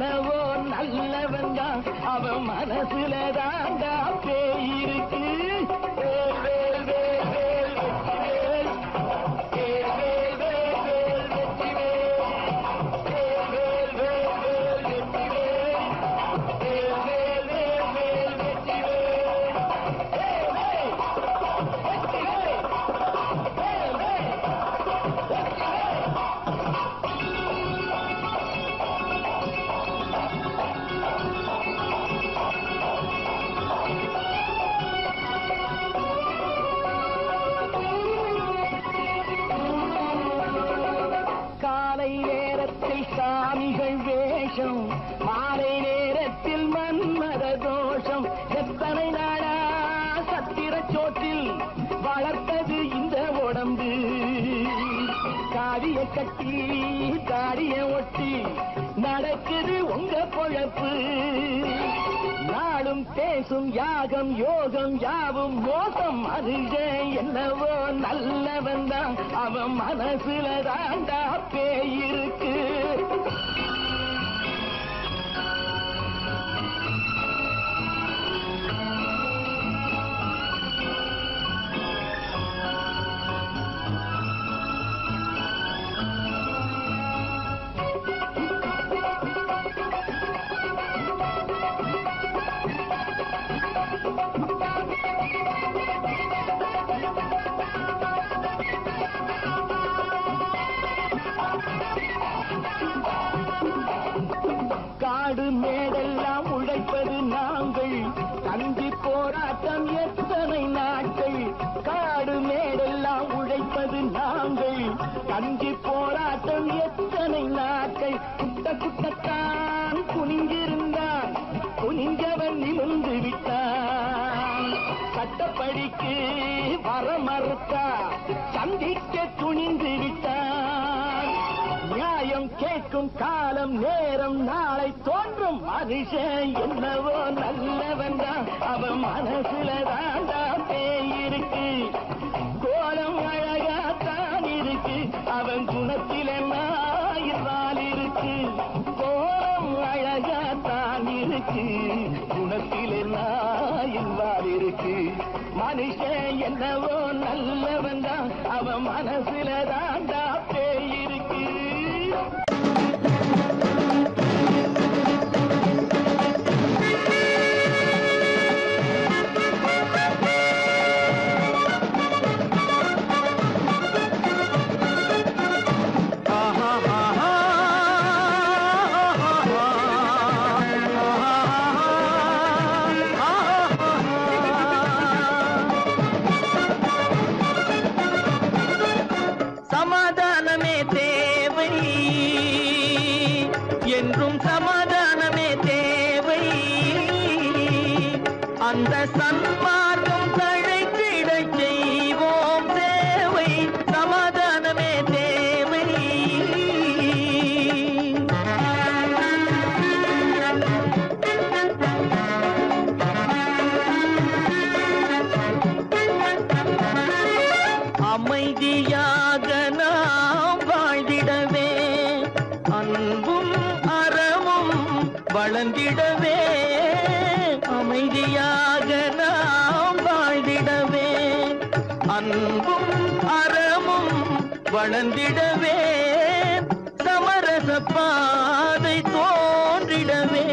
மனுஷன் என்னவோ நல்லவன் தான். அவன் மனசுல தாண்டா பேயிருக்கு பேசும் யாகம் யோகம் யாவும் மோசம். மனுஷன் என்னவோ நல்லவன் தான் அவன் மனசுல தாண்டா பேய் சட்டப்படிக்கு வர மறுத்தா சந்திக்க துணிந்து விட்டான் நியாயம் கேட்கும் காலம் நேரம் நாளை தோன்றும். மனுஷன் என்னவோ நல்லவன் தான் அவன் மனசுல தாண்டா பேயிருக்கு கோலம் அழகாத்தான் இருக்கு அவன் குணத்தில நாயிரால் இருக்கு. கோலம் அழகாத்தான் இருக்கு குணத்தில நாயிரால் இருக்கு. மனுஷன் என்னவோ நல்லவன் தான் அவன் மனசுல தாண்டா தோன்றிடவே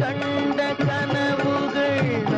கண்ட கனவுகள்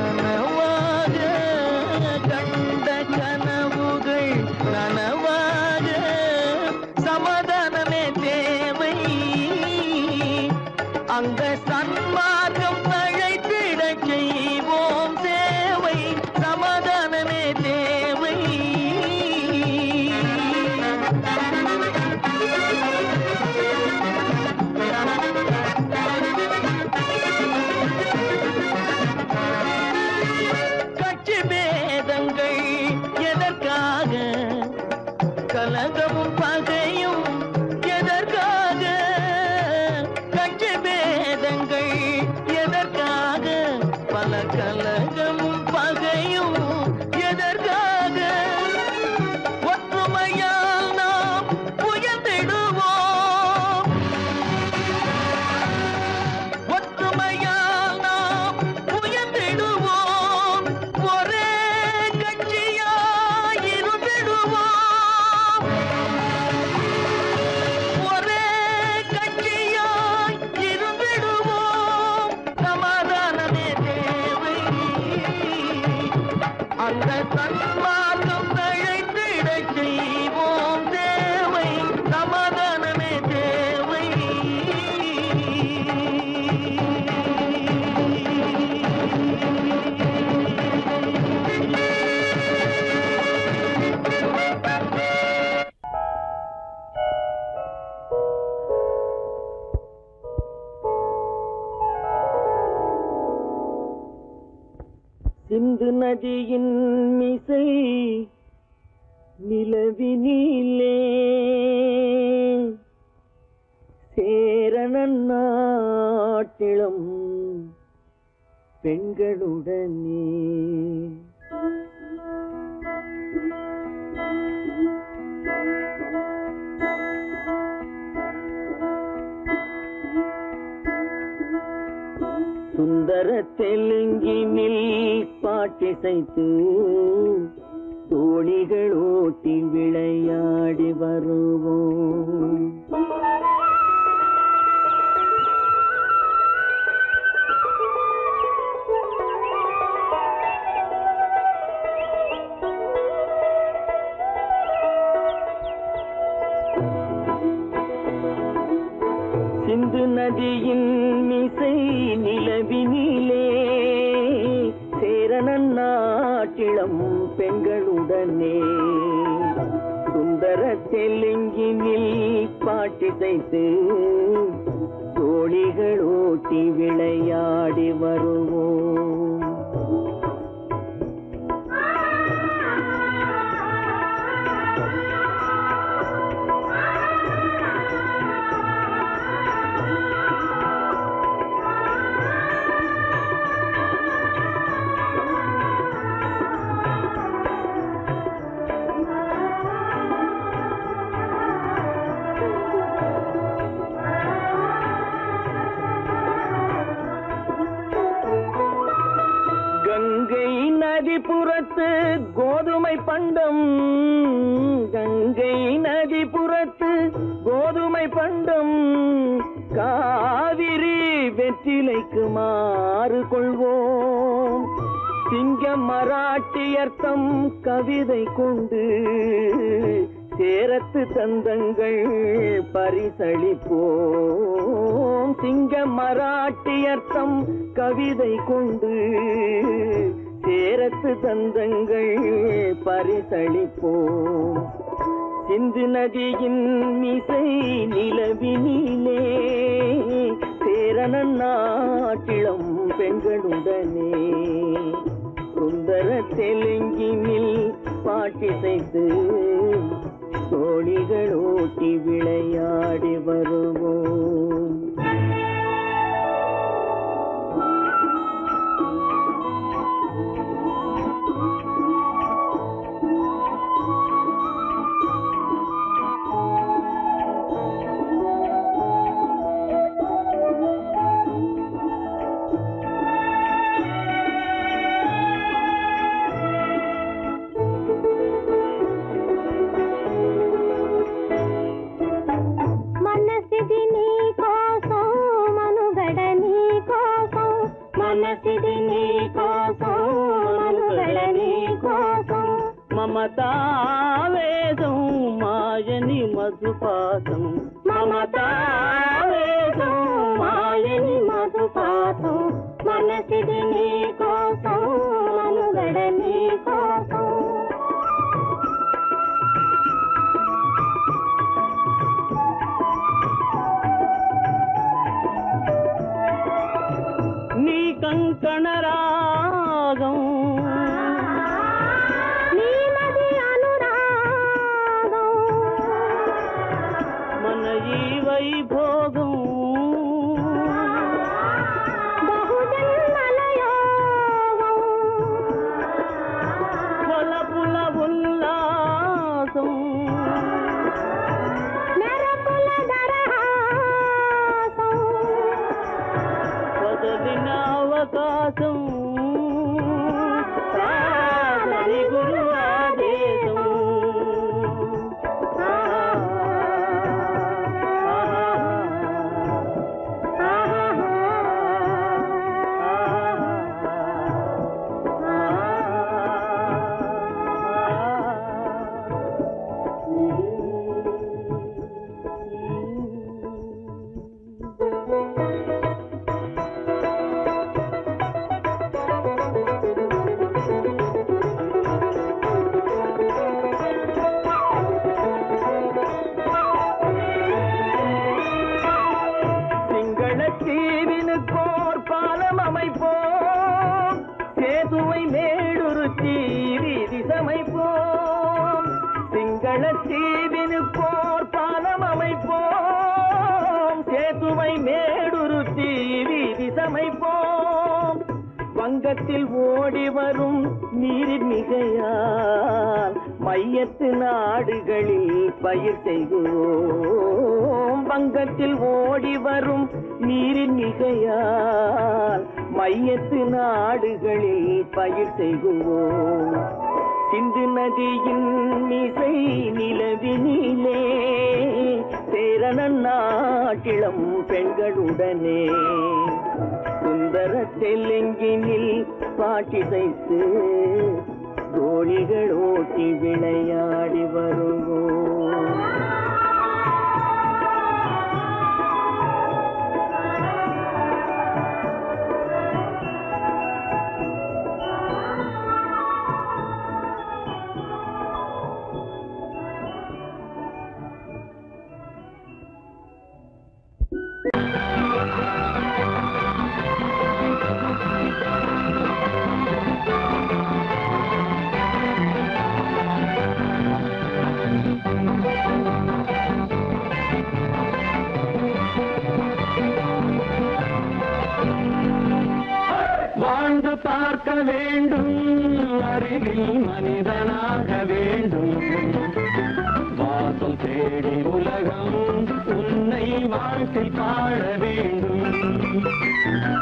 பாட்டிசைத்து கங்கை நதி புறத்து கோதுமை பண்டம் காவிரி வெற்றிலைக்கு மாறு கொள்வோம். சிங்க மராட்டியர்த்தம் கவிதை கொண்டு சேரத்து தந்தங்கள் பரிசளிப்போம். சிங்க மராட்டியர்த்தம் கவிதை கொண்டு சேரத்து தந்தங்கள் பரிசளிப்போம். சிந்து நதியின் மிசை நிலவினிலே சேரணன் நாட்டிளம் பெண்களுடனே. சுந்தர தெலுங்கினில் பாட்டிசைத்து தோழிகள் ஓட்டி விளையாடி வருவோம். ஆகாசம் நீரின் மிகையால் மையத்து நாடுகளில் பயிர் செய்குவோம். சிந்து நதியின் இசை நிலவினிலே சேரணன் நாட்டிளம் பெண்களுடனே. சுந்தர தெலுங்கினில் பாட்டிசைத்து தோழிகள் ஓட்டி விளையாடி வருவோம். வேண்டும் அறிவில் மனிதனாக வேண்டும். வாசம் தேடி உலகம் உன்னை வாழ்க்கை பாட வேண்டும்.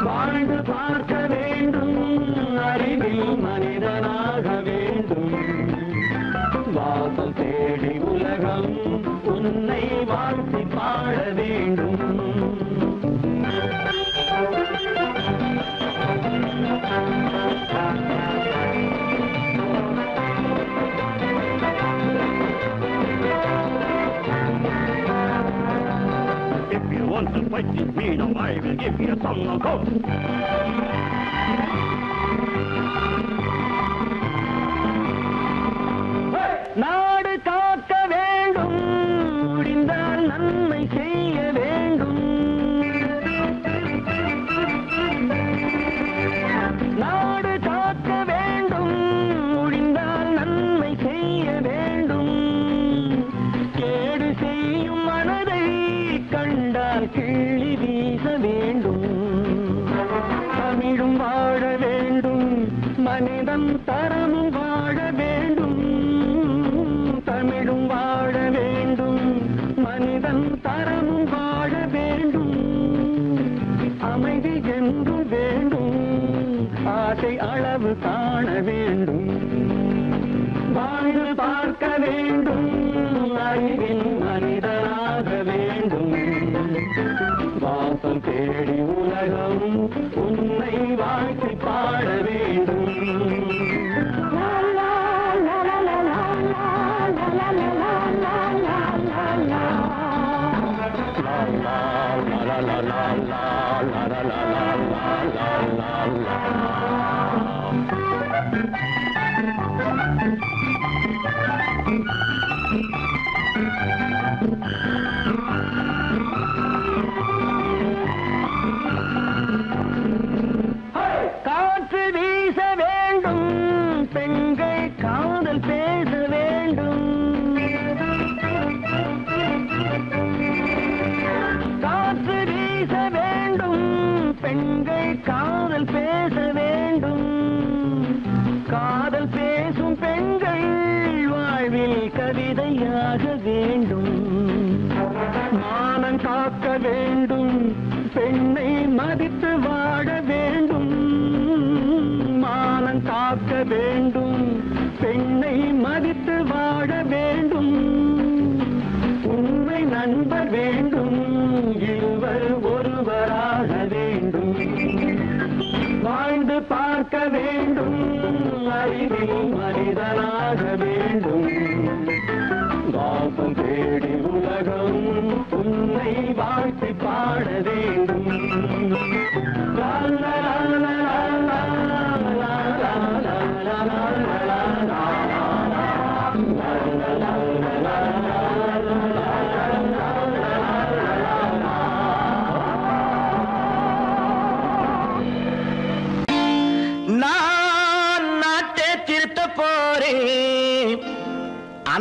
வாழ்ந்து பார்க்க you don't know.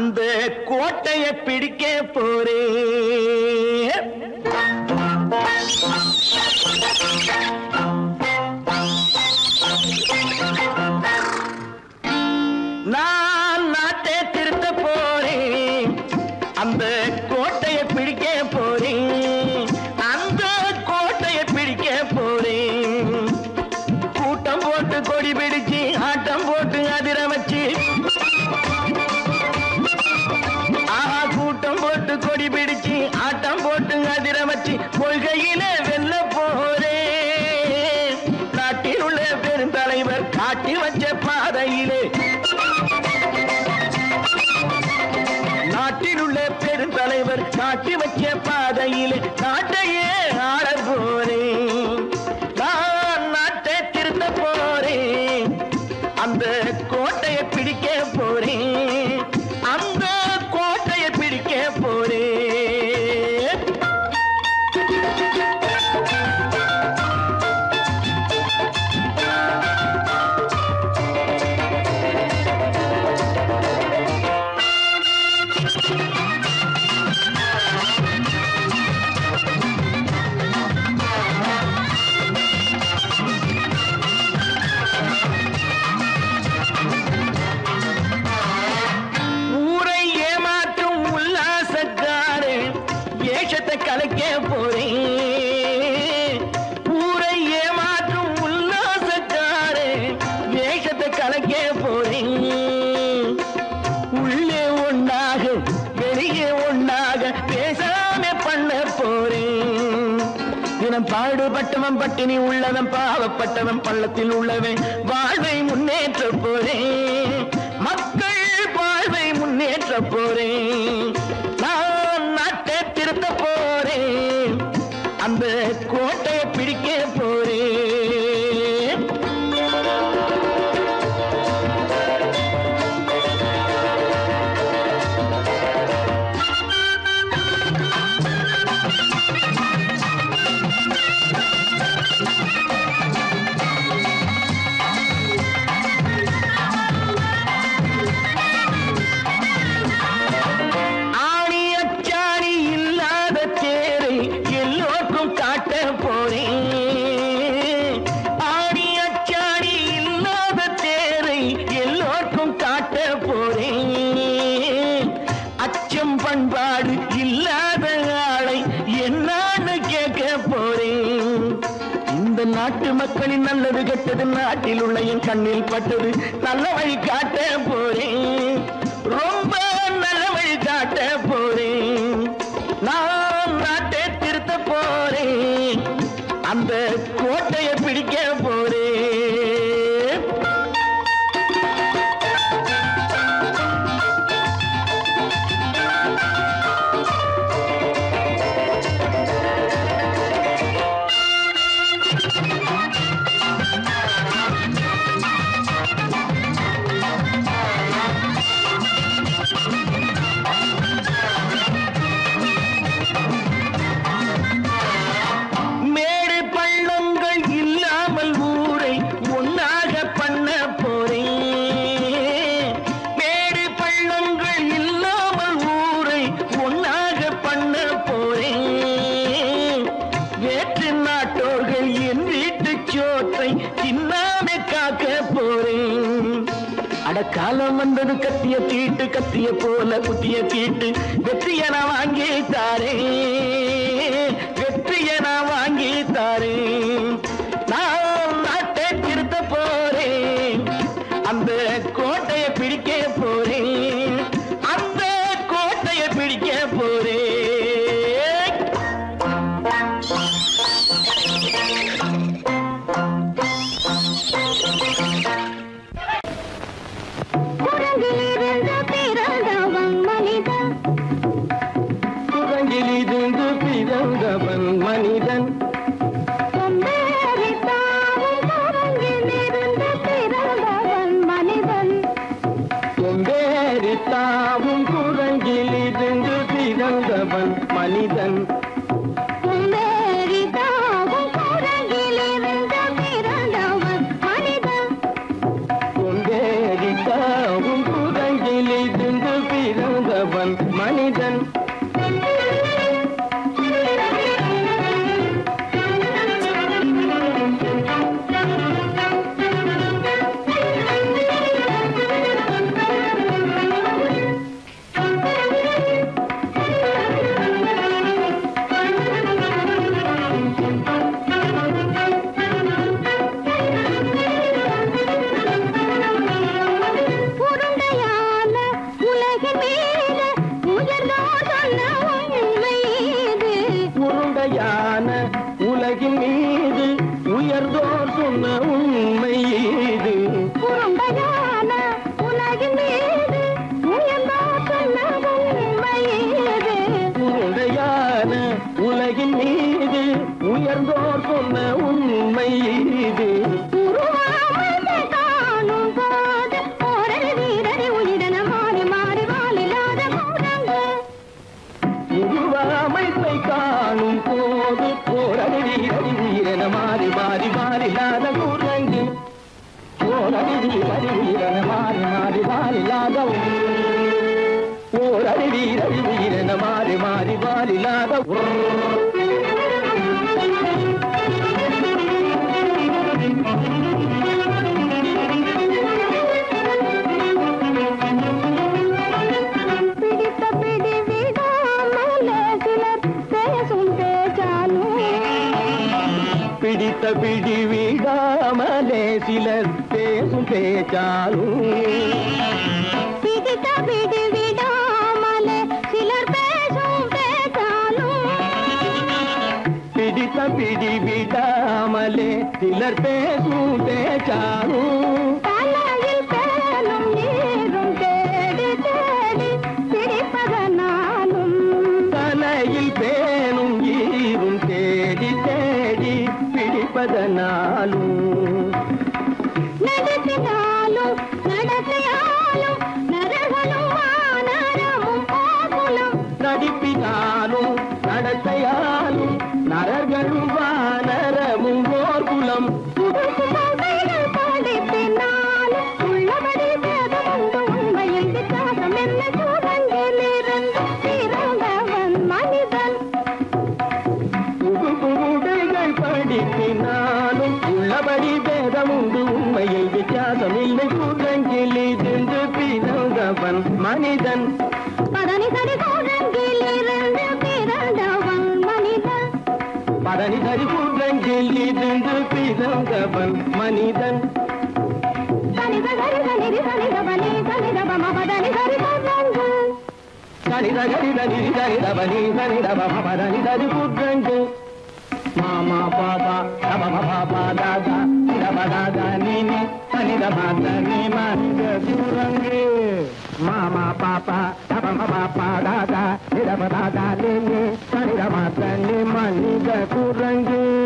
அந்த கோட்டையை பிடிக்க போறே பட்டினி உள்ளவன் பாவப்பட்டவன் பள்ளத்தில் உள்ளவன். வாழ்வை முன்னேற்ற போறேன். பட்டது நாட்டில் உள்ள என் கண்ணில் பட்டது. நல்ல வழி காட்ட போ போது கத்திய தீட்டு கத்திய போல குத்திய தீட்டு வெற்றியன வாங்கி தாரே மனிதன் ஓரருவி வருவீரன மாறி மாறி வாலிலாக ஓரருவி ரவிவீரன மாறி மாறி வாலிலாக பிடித்த பிடி விடாமலே சிலர் बेचारू बिगता बिड़ बिड़ा मले सिलर पेशों बेचारू बिगता बिड़ी बिड़ा मले सिलर पेशों बेचारू பதனி சரி கூட்டங்கில் மாமா பாபா தபம பாபா தாதா தப தாதா நீனி சனித மாத நீ மனித குரங்கு மாமா பாப்பா தபம பாப்பா தாதா நிதப தாதா நீனி சனித மாத நீ மனித குரங்கு பமத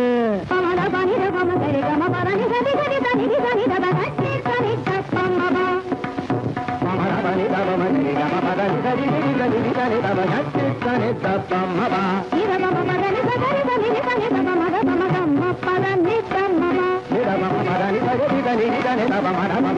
గమ గరి గమ పరని గరి గరి దని గని దమ గరి గరి దమ మమ మమ పని దమ మని గమ పరని గరి గరి దని గని దమ గరి గరి దమ మమ ఇర మమ మరని గరి దని గని దమ మర మమ గమ పరని దమ మమ ఇర మమ మరని గరి గని దని దమ మర మమ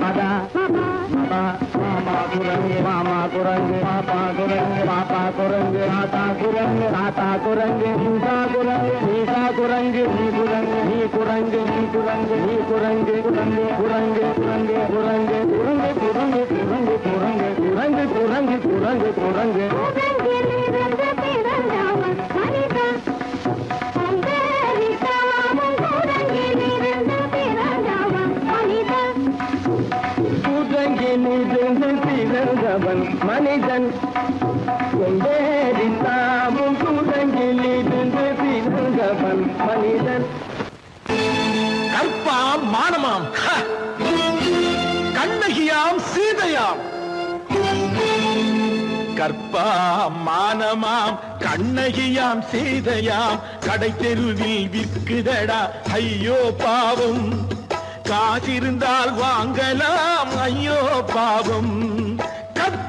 పదా మామా కురంగి మామా కురంగి పాపా కురంగి పాపా కురంగి రాతా కురంగి రాతా కురంగి హీసా కురంగి హీసా కురంగి హీ కురంగి హీ కురంగి హీ కురంగి హీ కురంగి కురంగి కురంగి కురంగి కురంగి కురంగి కురంగి కురంగి కురంగి కురంగి కురంగి కురంగి కురంగి பிறந்தவன் மனிதன். கொண்டேறித்தாமும் கூட்டங்கிலிருந்து பிறந்தவன் மனிதன். கற்பாம் மானமாம். கண்ணகியாம் சீதையாம். கற்பாம் மானமாம். கண்ணகியாம் சீதையாம். கடை தெருவில் விற்குதடா. ஐயோ பாவம். காசிருந்தால் வாங்கலாம். ஐயோ பாவம்.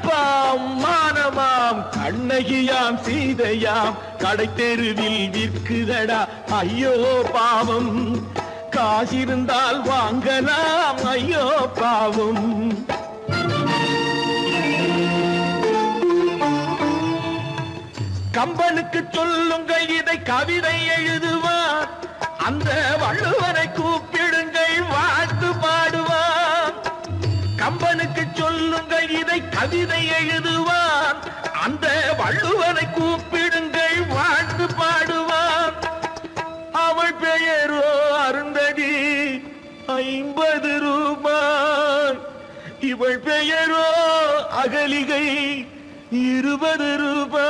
அப்பாம் மானமாம் கண்ணகியாம் சீதையாம் கடை தெருவில் விற்குதடா ஐயோ பாவம். காசிருந்தால் வாங்கலாம் ஐயோ பாவம். கம்பனுக்கு சொல்லுங்கள் இதை கவிதை எழுதுவார். அந்த வள்ளுவரை கூப்பிடுங்கள் வாழ்த்து பாடுவார். கம்பனுக்கு கவிதை கவிதை எழுதுவான். அந்த வள்ளுவனை கூப்பிடுங்கள் வாழ்ந்து பாடுவான். அவள் பெயரோ அருந்ததி ஐம்பது ரூபாய். இவள் பெயரோ அகலிகை இருபது ரூபாய்.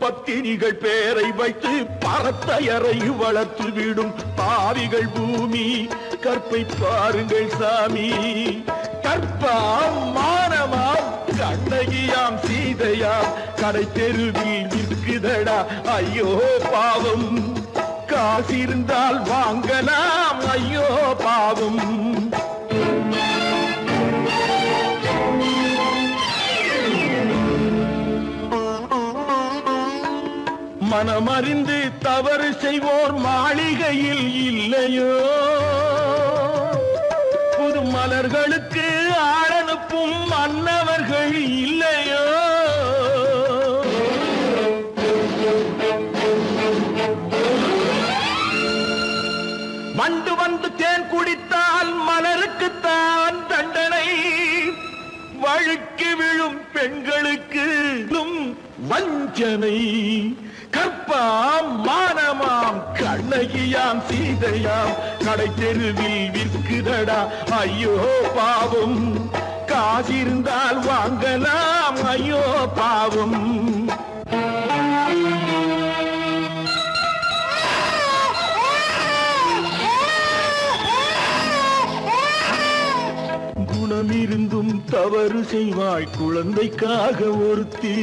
பத்தினிகள் பேரை வைத்து பரத்தையறை வளர்த்து விடும் பாவிகள் பூமி. கற்பை பாருங்கள் சாமி. கற்பாம் மானமாம் கண்ணகியாம் சீதையாம் கடை தெருவில் நிற்குதடா ஐயோ பாவம். காசிருந்தால் வாங்கலாம் ஐயோ பாவம். மனமறிந்து தவறு செய்வோர் மாளிகையில் இல்லையோ? புது மலர்களுக்கு வழி இல்லையோ? வண்டு வந்து தேன் குடித்தால் மலருக்குத்தான் தண்டனை. வழுக்கி விழும் பெண்களுக்கு வஞ்சனை. கற்பாம் மானமாம் கண்ணகியாம் சீதையாம். கடை தெருவில் விற்குதடா ஐயோ பாவம். காசிருந்தால் வாங்கலாம். ஐயோ பாவம். குணமிருந்தும் தவறு செய்வாய் குழந்தைக்காக ஒருத்தி.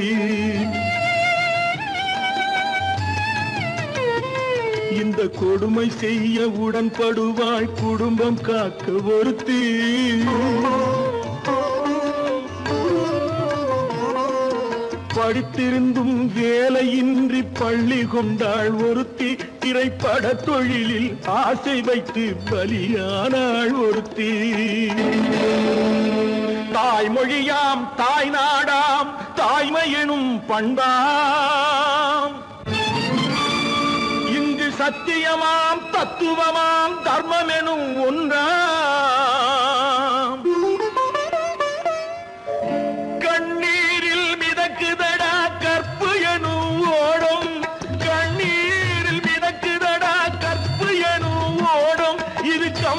இந்த கொடுமை செய்ய உடன்படுவாய் குடும்பம் காக்க ஒருத்தி. படித்திருந்தும் வேலையின்றி பள்ளி கொண்டாள் ஒருத்தி திரைப்பட தொழிலில் ஆசை வைத்து பலியானாள் ஒருத்தி. தாய்மொழியாம் தாய் நாடாம் தாய்மையெனும் பண்பாம். இங்கு சத்தியமாம் தத்துவமாம் தர்மம் எனும் ஒன்றாம்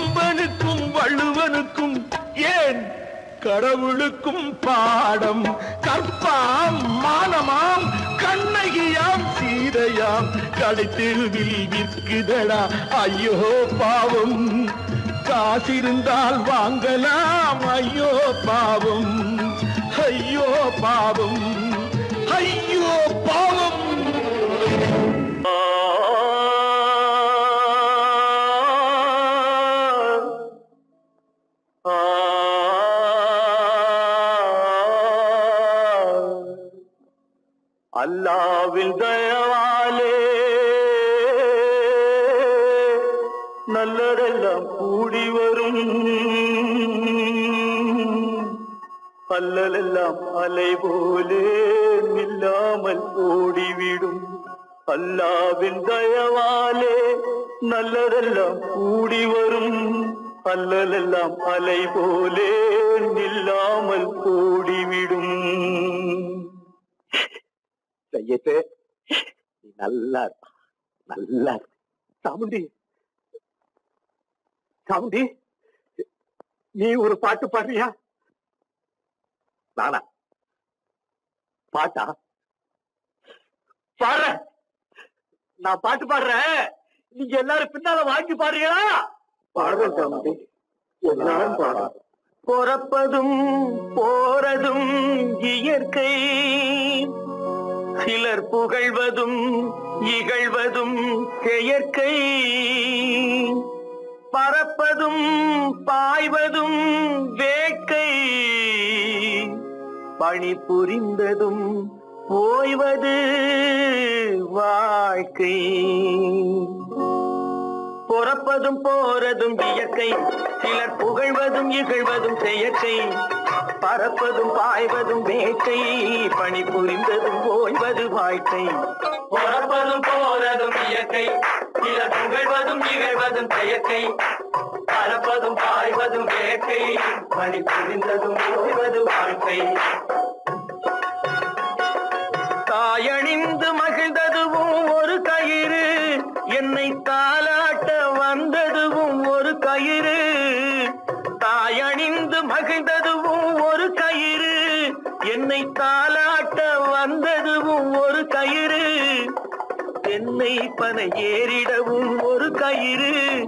கம்பனுக்கும் வள்ளுவனுக்கும் ஏன் கடவுளுக்கும் பாடம்? கற்பாம் மானமாம் கண்ணகியாம் சீதையாம் கடைத்தெருவில் விற்குதடா. ஐயோ பாவம். காசிருந்தால் வாங்கலாம் ஐயோ பாவம். ஐயோ பாவம். ஐயோ பாவம். കർത്താവിൻ ദയവാലേ. നല്ലതെല്ലാം കൂടി വരും. അല്ലലെല്ലാം അലൈ പോലെ നില്ലാമൽ ഓടിവിടും. അല്ലാവിൻ ദയവാലേ നല്ലതെല്ലാം കൂടി വരും. അല്ലലെല്ലാം അലൈ പോലെ നില്ലാമൽ ഓടിവിടും. செய்யட்டு நல்லா. நல்லா. சாமுண்டி. சாமுண்டி. நீ ஒரு பாட்டு பாடுறியா? நானா? பாட்டா? பாடுறேன் நான் பாட்டு பாடுறேன். நீங்க எல்லாரும் பின்னால வாங்கி பாடுறீங்களா? பாடுறேன் சாமுண்டி. எல்லாரும் பாடுறேன் பிறப்பதும் போறதும் இயற்கை. சிலர் புகழ்வதும் இகழ்வதும் செயற்கை. பறப்பதும் பாய்வதும் வேட்கை. பணி புரிந்ததும் ஓய்வது வாழ்க்கை. பொறப்பதும் போறதும் இயற்கை சிலர் புகழ்வதும் இகழ்வதும் செயற்கை. பறப்பதும் பாய்வதும் வேட்டை பணி புரிந்ததும் ஓய்வது வாழ்க்கை. பொறப்பதும் போறதும் இயற்கை. சிலர் புகழ்வதும் இகழ்வதும் செயற்கை. பறப்பதும் பாய்வதும் வேட்டை பணி புரிந்ததும் ஓய்வது வாழ்க்கை. தாயணிந்து மகிழ்ந்ததுவும் ஒரு கயிறு. என்னை தாலாட்ட வந்ததுவும் ஒரு கயிறு. என்னை பனை ஏறிடவும் ஒரு கயிறு.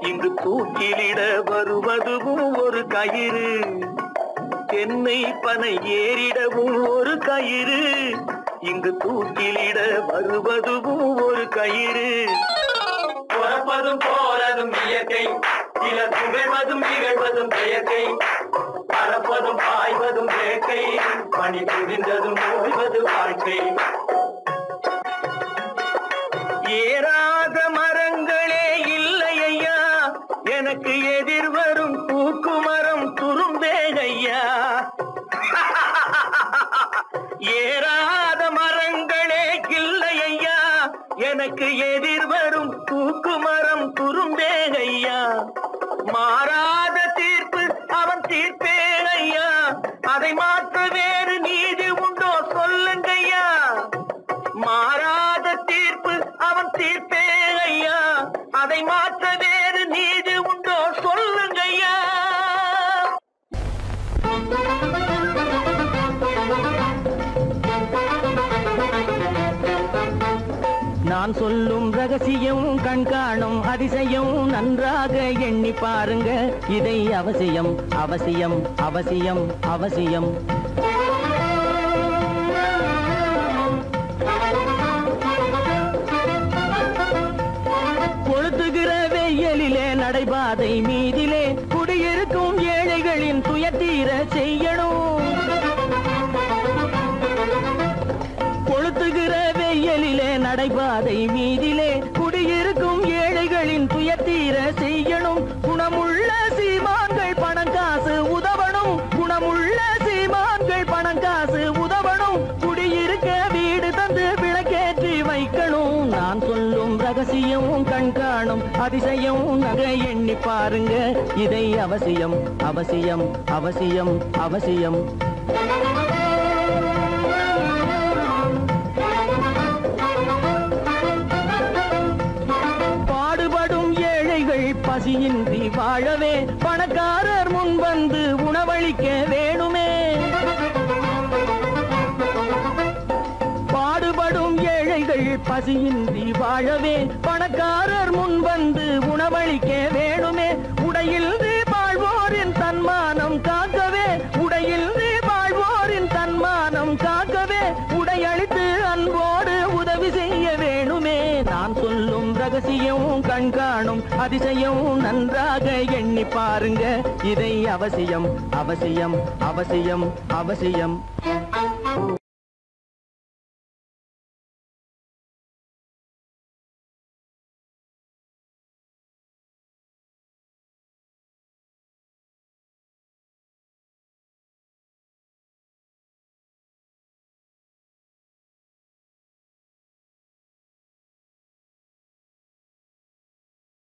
இங்கு தூக்கிலிட வருவதுவும் ஒரு கயிறு. தென்னை பனை ஏறிடவும் ஒரு கயிறு. இங்கு தூக்கிலிட வருவதுவும் ஒரு கயிறு. பிறப்பதும் போறதும் இயற்கை சில புகழ்வதும் இகழ்வதும் செயற்கை. பறப்பதும் பாய்வதும் வேட்கை பணி புரிந்ததும் ஓய்வது வாழ்க்கை. ஏறாத மரங்களே இல்லை ஐயா எனக்கு எதிர் வரும் பூக்கு துரும்பே ஐயா ஏறாத மரங்களே இல்லை ஐயா எனக்கு எதிர் வரும் பூக்கு துரும்பே ஐயா மாறாத தீர்ப்பு அவன் தீர்ப்பே ஐயா. அதை மா கண் காணும் அதிசயம் நன்றாக எண்ணி பாருங்க. இதை அவசியம் அவசியம் அவசியம் அவசியம். கொளுத்துகிற வெயிலிலே நடைபாதை மீதிலே குடியிருக்கும் ஏழைகளின் துயத்தீர செய்யணும். ரகசியம் பாருங்க இதை அவசியம் அவசியம் அவசியம் அவசியம். பாடுபடும் ஏழைகள் பசியின்றி வாழவே பணக்காரர் முன் வந்து உணவளிக்க பசியின்றி வாழவே பணக்காரர் முன் வந்து உணவளிக்க வேணுமே. உடையில் வாழ்வோரின் தன்மானம் காக்கவே உடையில் வாழ்வோரின் தன்மானம் காக்கவே. உடையளித்து அன்போடு உதவி செய்ய வேணுமே. நான் சொல்லும் ரகசியம் கண்காணும் அதிசயம் நன்றாக எண்ணி பாருங்க. இதை அவசியம் அவசியம் அவசியம் அவசியம்.